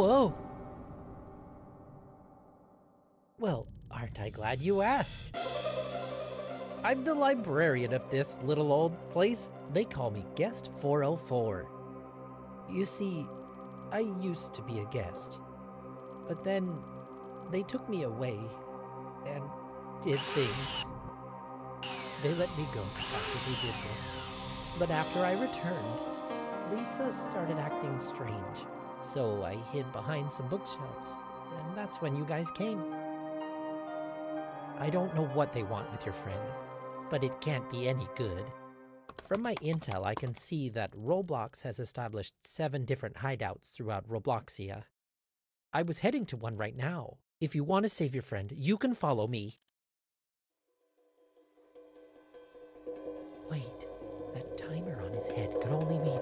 Whoa. Well, aren't I glad you asked? I'm the librarian of this little old place. They call me Guest 404. You see, I used to be a guest. But then they took me away and did things. They let me go after they did this. But after I returned, Lisa started acting strange. So I hid behind some bookshelves, and that's when you guys came. I don't know what they want with your friend, but it can't be any good. From my intel, I can see that Roblox has established seven different hideouts throughout Robloxia. I was heading to one right now. If you want to save your friend, you can follow me. Wait, that timer on his head could only mean.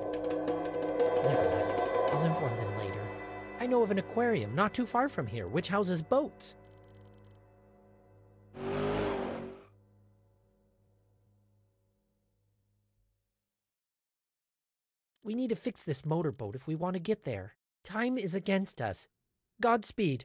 Never mind. I'll inform them later. I know of an aquarium not too far from here, which houses boats. We need to fix this motorboat if we want to get there. Time is against us. Godspeed.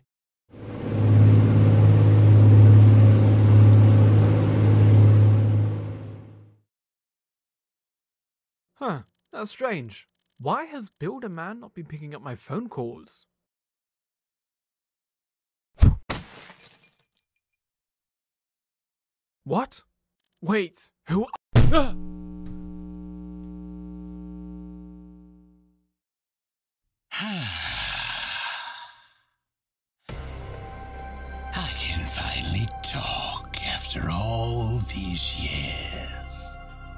Huh, that's strange. Why has Builder Man not been picking up my phone calls? what? Wait, who? Ah!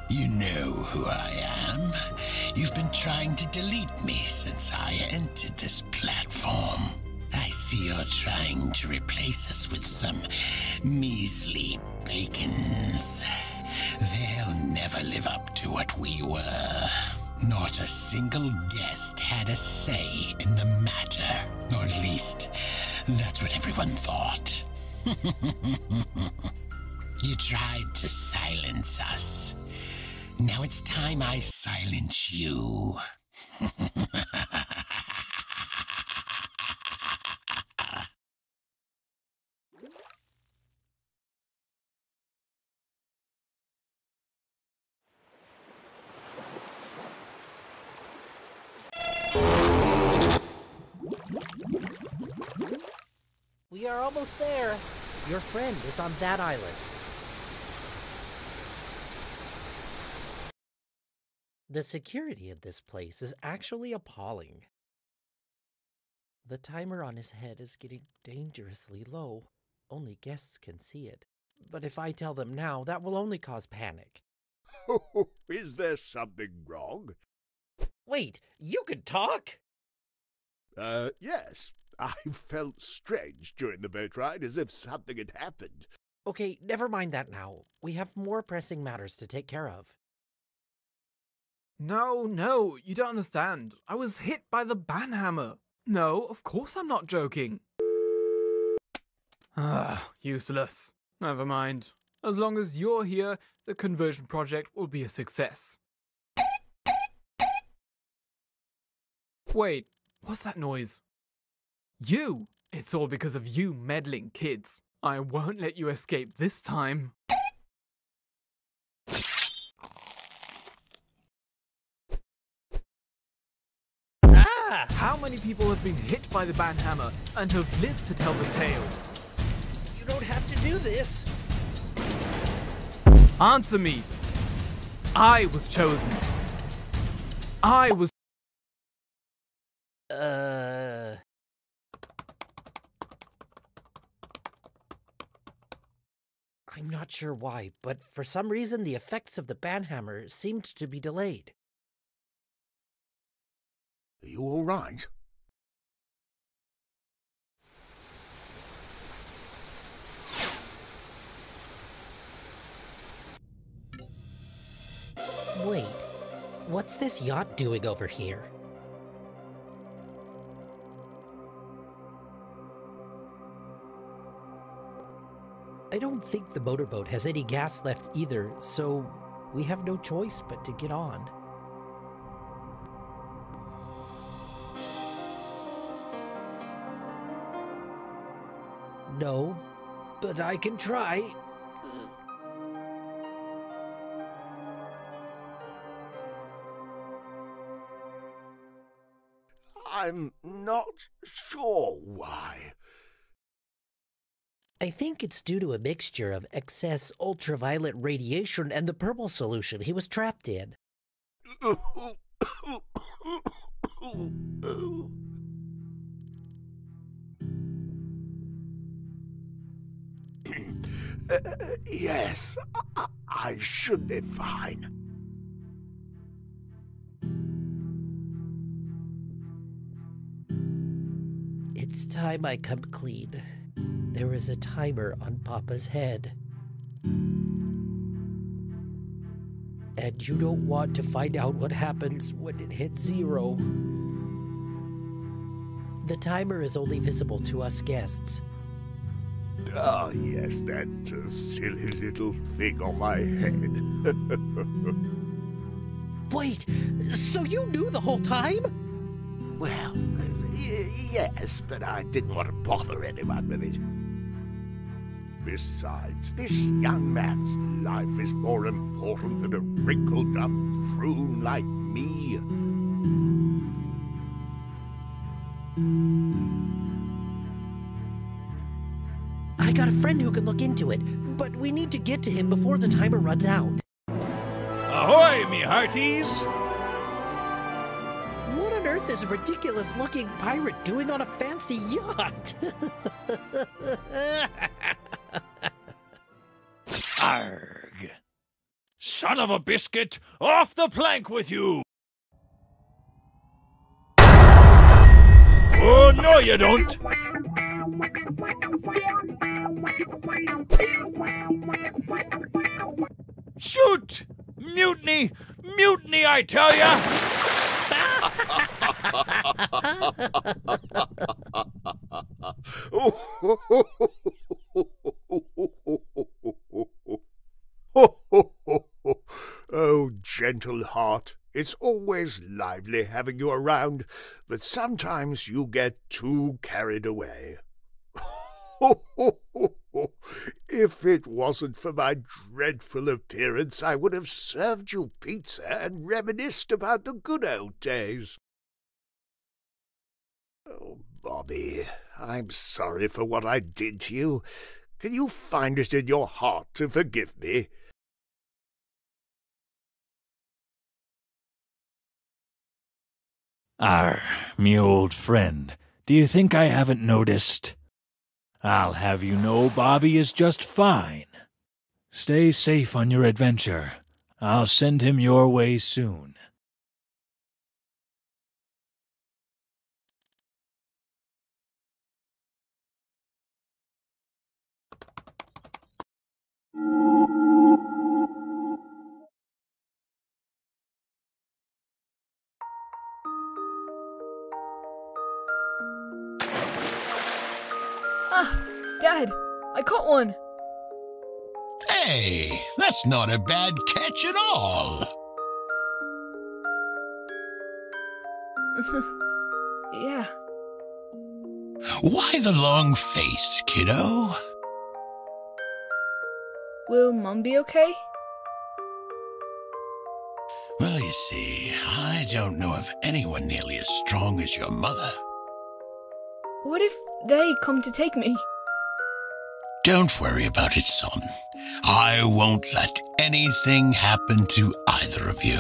You know who I am. You've been trying to delete me since I entered this platform. I see you're trying to replace us with some measly bacons. They'll never live up to what we were. Not a single guest had a say in the matter. Or at least, that's what everyone thought. you tried to silence us. Now it's time I silence you. We are almost there. Your friend is on that island. The security of this place is actually appalling. The timer on his head is getting dangerously low. Only guests can see it. But if I tell them now, that will only cause panic. Is there something wrong? Wait, you can talk? Uh, yes. I felt strange during the boat ride, as if something had happened. Okay, never mind that now. We have more pressing matters to take care of. No, no, you don't understand. I was hit by the banhammer. No, of course I'm not joking. Ah, useless. Never mind. As long as you're here, the conversion project will be a success. Wait, what's that noise? You! It's all because of you meddling kids. I won't let you escape this time. Ah! How many people have been hit by the banhammer and have lived to tell the tale? You don't have to do this! Answer me! I was chosen. I was. Uh. I'm not sure why, but for some reason the effects of the banhammer seemed to be delayed. Are you all right? Wait, what's this yacht doing over here? I don't think the motorboat has any gas left either, so we have no choice but to get on. No, but I can try. I'm not sure why. I think it's due to a mixture of excess ultraviolet radiation and the purple solution he was trapped in. Uh, yes, I, I should be fine. It's time I come clean. There is a timer on Papa's head. And you don't want to find out what happens when it hits zero. The timer is only visible to us guests. Ah, yes, that uh, silly little thing on my head. Wait, so you knew the whole time? well, y- yes, but I didn't want to bother anyone with it. Besides, this young man's life is more important than a wrinkled up prune like me. I got a friend who can look into it, but we need to get to him before the timer runs out. Ahoy, me hearties! What on earth is a ridiculous looking pirate doing on a fancy yacht? Arg! Son of a biscuit, off the plank with you! Oh, no, you don't! Shoot! Mutiny! Mutiny, I tell ya! oh, gentle heart, it's always lively having you around, but sometimes you get too carried away. If it wasn't for my dreadful appearance, I would have served you pizza and reminisced about the good old days. Oh, Bobby, I'm sorry for what I did to you. Can you find it in your heart to forgive me? Ah, me old friend, do you think I haven't noticed? I'll have you know Bobby is just fine. Stay safe on your adventure. I'll send him your way soon. Caught one. Hey, that's not a bad catch at all. yeah. Why the long face, kiddo? Will Mum be okay? Well, you see, I don't know of anyone nearly as strong as your mother. What if they come to take me? Don't worry about it, son. I won't let anything happen to either of you.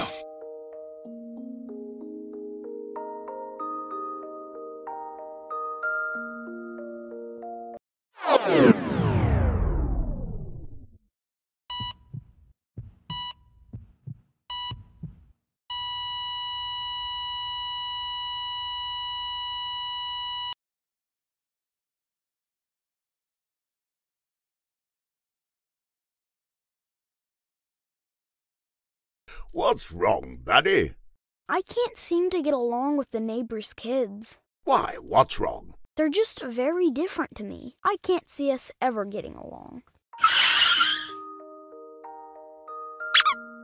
What's wrong, Buddy? I can't seem to get along with the neighbors' kids. Why, what's wrong? They're just very different to me. I can't see us ever getting along.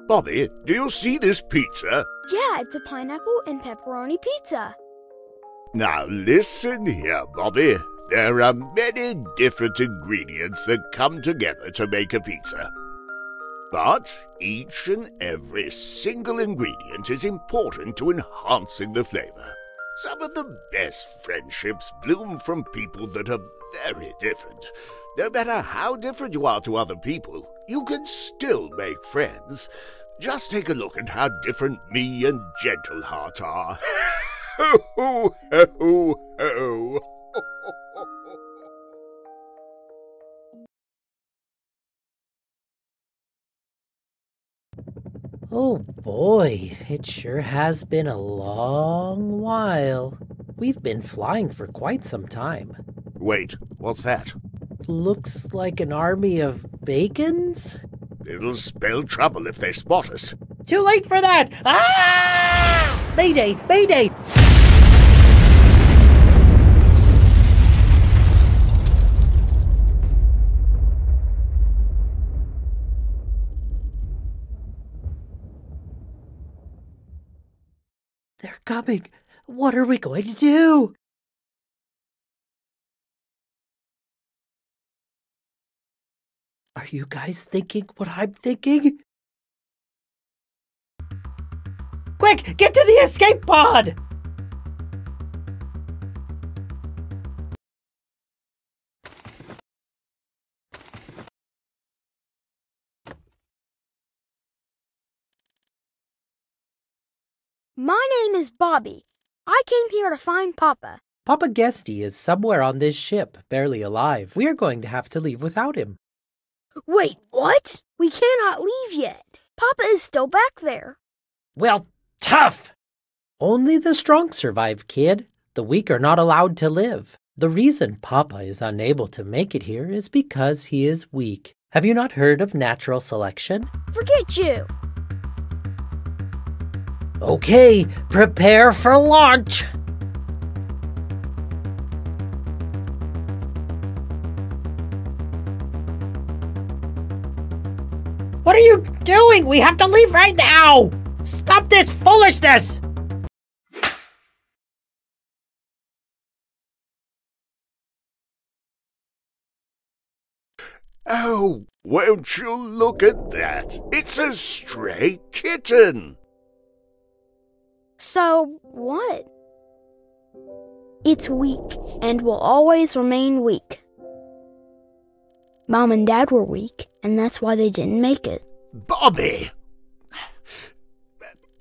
Bobby, do you see this pizza? Yeah, it's a pineapple and pepperoni pizza. Now listen here, Bobby. There are many different ingredients that come together to make a pizza. But each and every single ingredient is important to enhancing the flavor. Some of the best friendships bloom from people that are very different. No matter how different you are to other people, you can still make friends. Just take a look at how different me and Gentleheart are. it sure has been a long while. We've been flying for quite some time. Wait, what's that? Looks like an army of bacons? It'll spell trouble if they spot us. Too late for that! Ah! Mayday! Mayday! They're coming! What are we going to do? Are you guys thinking what I'm thinking? Quick, get to the escape pod! My name is Bobby. I came here to find Papa. Papa Guesty is somewhere on this ship, barely alive. We are going to have to leave without him. Wait, what? We cannot leave yet. Papa is still back there. Well, tough! Only the strong survive, kid. The weak are not allowed to live. The reason Papa is unable to make it here is because he is weak. Have you not heard of natural selection? Forget you. Okay, prepare for launch! What are you doing? We have to leave right now! Stop this foolishness! Oh, won't you look at that? It's a stray kitten. So, what? It's weak and will always remain weak. Mom and Dad were weak, and that's why they didn't make it. Bobby!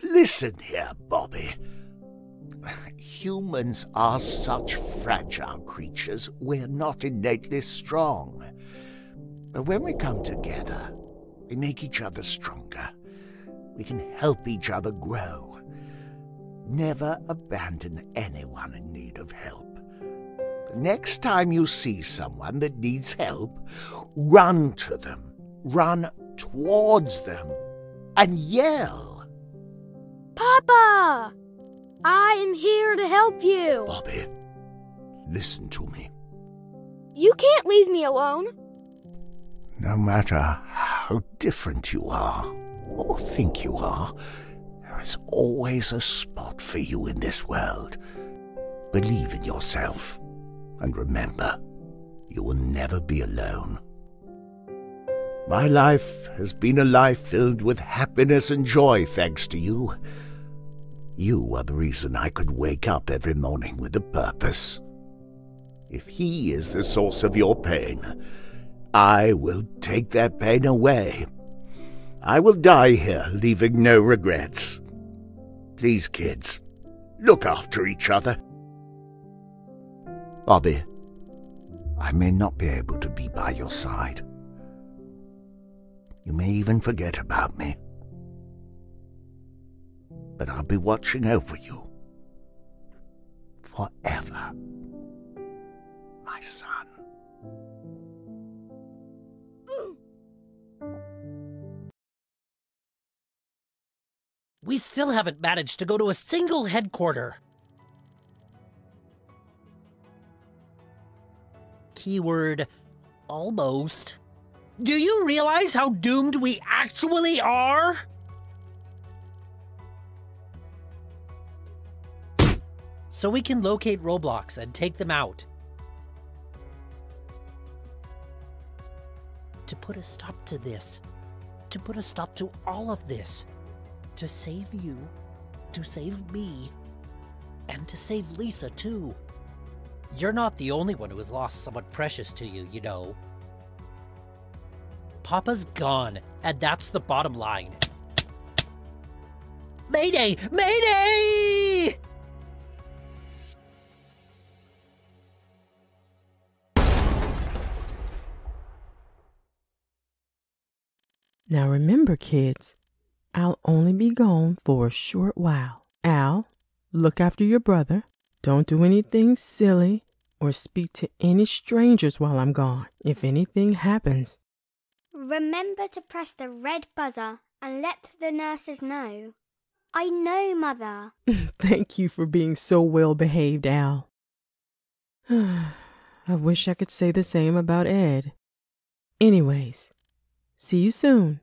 Listen here, Bobby. Humans are such fragile creatures, we're not innately strong. But when we come together, we make each other stronger. We can help each other grow. Never abandon anyone in need of help. The next time you see someone that needs help, run to them, run towards them, and yell. Papa! I am here to help you. Bobby, listen to me. You can't leave me alone. No matter how different you are, or think you are, there is always a spot for you in this world. Believe in yourself, and remember, you will never be alone. My life has been a life filled with happiness and joy thanks to you. You are the reason I could wake up every morning with a purpose. If he is the source of your pain, I will take that pain away. I will die here, leaving no regrets. Please, kids, look after each other. Bobby, I may not be able to be by your side. You may even forget about me. But I'll be watching over you. Forever. My son. still haven't managed to go to a single headquarters. Keyword, almost. Do you realize how doomed we actually are? So we can locate Roblox and take them out. To put a stop to this. To put a stop to all of this. To save you. To save me. And to save Lisa, too. You're not the only one who has lost someone precious to you, you know. Papa's gone, and that's the bottom line. Mayday! Mayday! Now remember, kids, I'll only be gone for a short while. Al, look after your brother. Don't do anything silly or speak to any strangers while I'm gone. If anything happens, Remember to press the red buzzer and let the nurses know. I know, Mother. thank you for being so well behaved, Al. I wish I could say the same about Ed. Anyways, see you soon.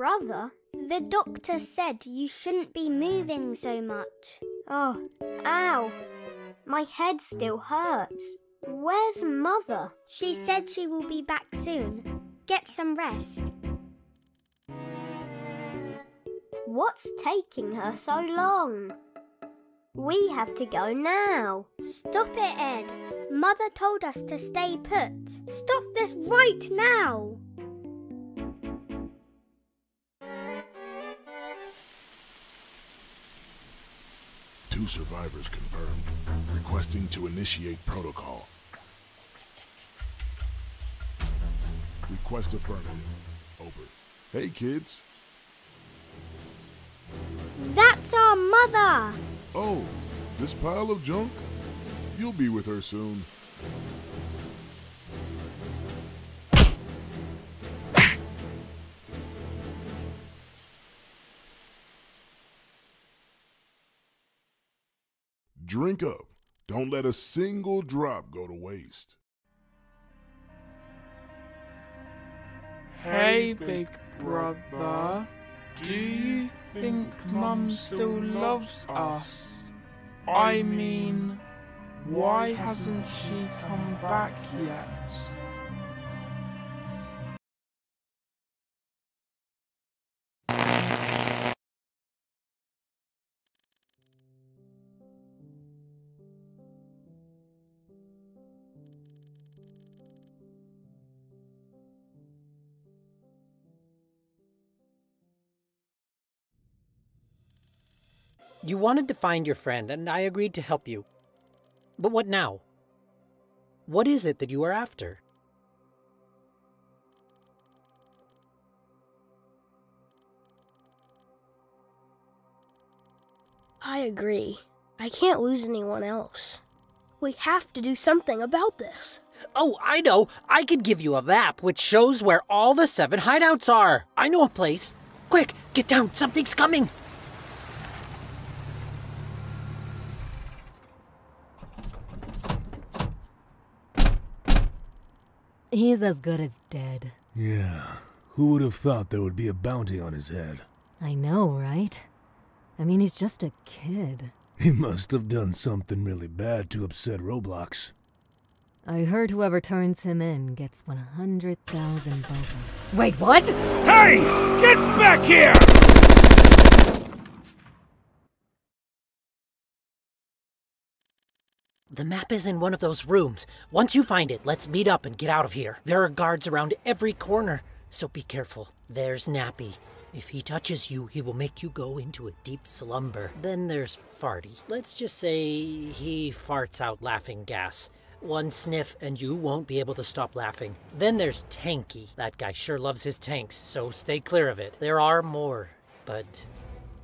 Brother, the doctor said you shouldn't be moving so much. Oh, ow. My head still hurts. Where's Mother? She said she will be back soon. Get some rest. What's taking her so long? We have to go now. Stop it, Ed. Mother told us to stay put. Stop this right now. Survivors confirmed, requesting to initiate protocol. Request affirmative. Over. Hey, kids. That's our mother. Oh, this pile of junk? You'll be with her soon. Drink up. Don't let a single drop go to waste. Hey, big brother. Do you think Mum still loves us? I mean, why hasn't she come back yet? You wanted to find your friend, and I agreed to help you. But what now? What is it that you are after? I agree. I can't lose anyone else. We have to do something about this. Oh, I know! I could give you a map which shows where all the seven hideouts are! I know a place! Quick, get down! Something's coming! He's as good as dead. Yeah. Who would have thought there would be a bounty on his head? I know, right? I mean, he's just a kid. He must have done something really bad to upset Roblox. I heard whoever turns him in gets 100,000 boba. Wait, what? Hey! Get back here! The map is in one of those rooms. Once you find it, let's meet up and get out of here. There are guards around every corner, so be careful. There's Nappy. If he touches you, he will make you go into a deep slumber. Then there's Farty. Let's just say he farts out laughing gas. One sniff and you won't be able to stop laughing. Then there's Tanky. That guy sure loves his tanks, so stay clear of it. There are more, but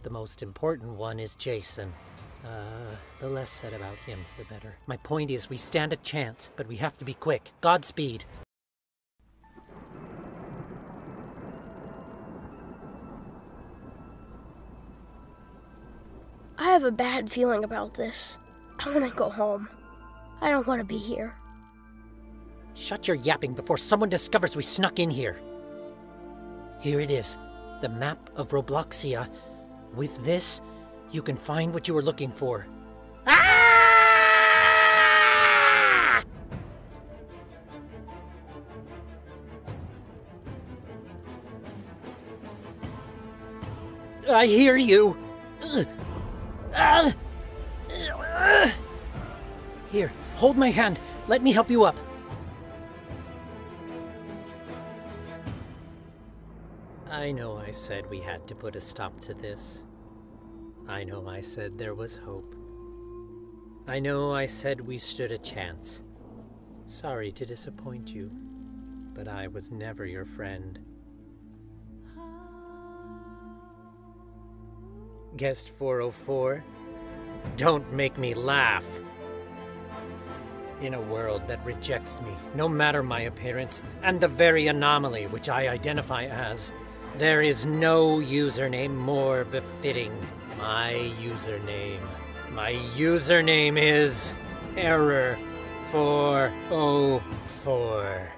the most important one is Jason. Uh, the less said about him, the better. My point is, we stand a chance, but we have to be quick. Godspeed. I have a bad feeling about this. I want to go home. I don't want to be here. Shut your yapping before someone discovers we snuck in here. Here it is the map of Robloxia. With this, you can find what you were looking for. Ah! I hear you. Here, hold my hand. Let me help you up. I know I said we had to put a stop to this. I know I said there was hope. I know I said we stood a chance. Sorry to disappoint you, but I was never your friend. Guest 404, don't make me laugh. In a world that rejects me, no matter my appearance, and the very anomaly which I identify as, there is no username more befitting my username. My username is Error 404.